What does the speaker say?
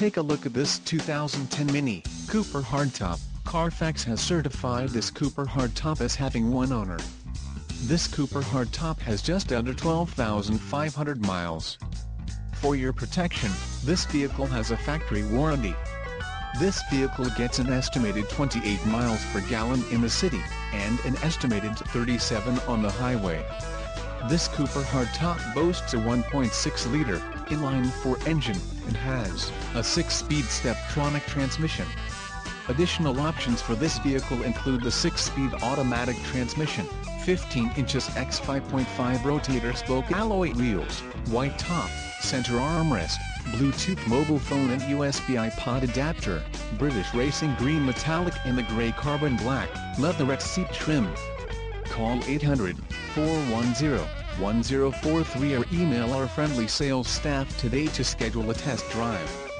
Take a look at this 2010 Mini Cooper Hardtop. Carfax has certified this Cooper Hardtop as having one owner. This Cooper Hardtop has just under 12,500 miles. For your protection, this vehicle has a factory warranty. This vehicle gets an estimated 28 miles per gallon in the city, and an estimated 37 on the highway. This Cooper hardtop boasts a 1.6-liter, inline-four engine, and has a 6-speed Steptronic transmission. Additional options for this vehicle include the 6-speed automatic transmission, 15 inches x 5.5 rotator spoke alloy wheels, white top, center armrest, Bluetooth mobile phone and USB iPod adapter, British Racing Green Metallic and the Grey Carbon Black, leatherette seat trim. Call 800-410-1043 or email our friendly sales staff today to schedule a test drive.